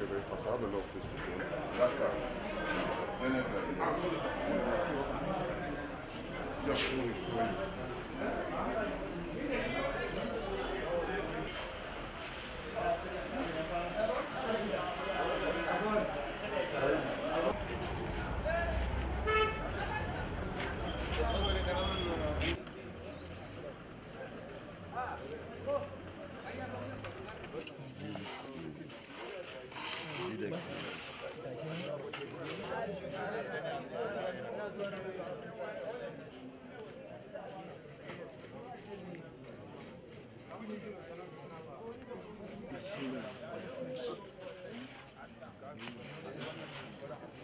che per passare l'ho questo giorno. nicht.